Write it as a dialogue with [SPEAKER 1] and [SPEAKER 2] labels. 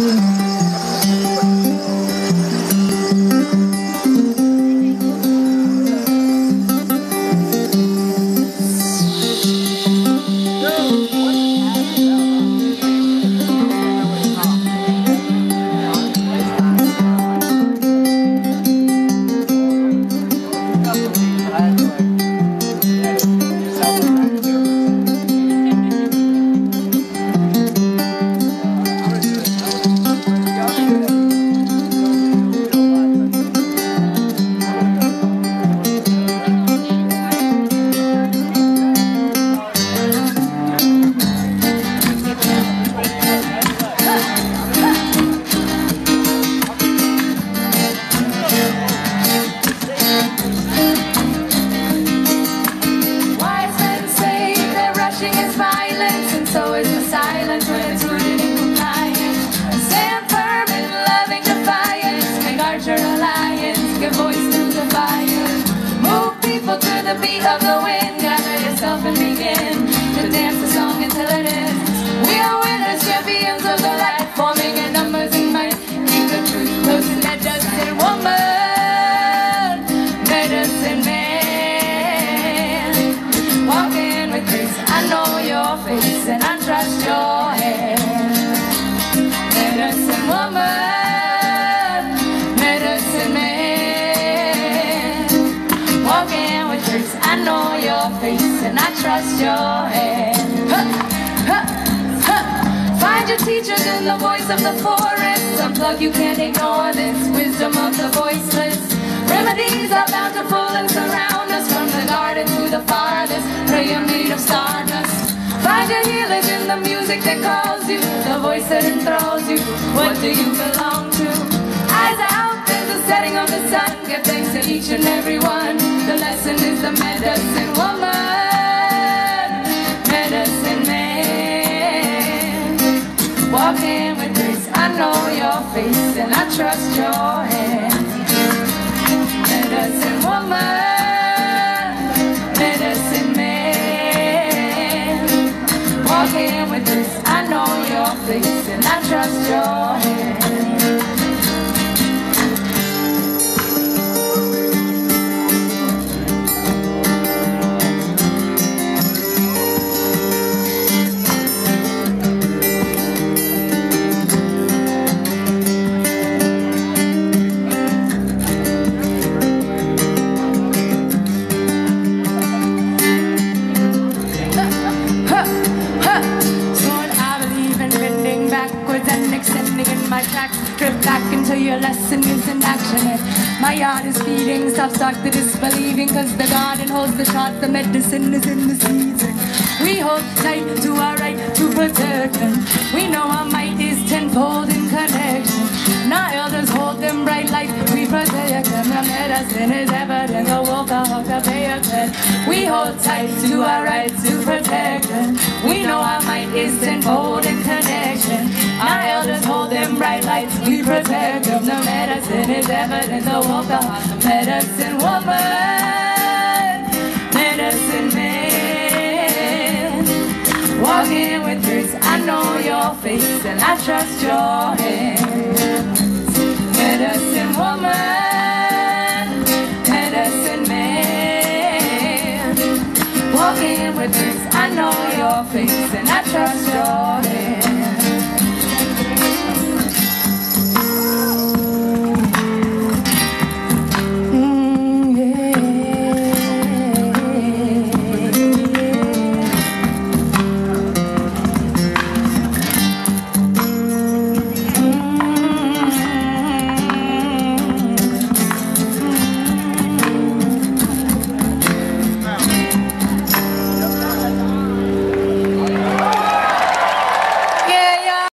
[SPEAKER 1] Mm-hmm. And begin To dance the song until it ends. We are winners, champions of the light Forming in numbers and might. Keep the truth close and adjusted woman Medicine man. Walking with grace I trust your hand. Find your teachers in the voice of the forest. Unplug, you can't ignore this wisdom of the voiceless. Remedies are bountiful and surround us from the garden to the farthest. Pray Prayer made of stardust. Find your healing in the music that calls you, the voice that enthralls you. What do you belong to? Eyes out, there's the setting of the sun. Give thanks to each and every one. The lesson is the medicine woman. Walking with grace. I know your face and I trust your hand. Medicine woman, medicine man. Walking with grace. I know your face and I trust your hand. Lesson is in action. My heart is beating, stop, start the disbelieving Cause the garden holds the shot, the medicine is in the season. We hold tight to our right to protect them. We know our might is tenfold in connection. Now elders hold them bright like we protect them. The medicine is evident, the wolf, the hawk, the bear, We hold tight to our right to protect them. We know our might is tenfold in connection. Our elders bright lights, we protect them The medicine is evident, the wolf, the hawk, the medicine woman Medicine man. Walking with grace, I know your face And I trust your hands. Medicine woman Medicine man. Walking with grace, I know your face And I trust your hands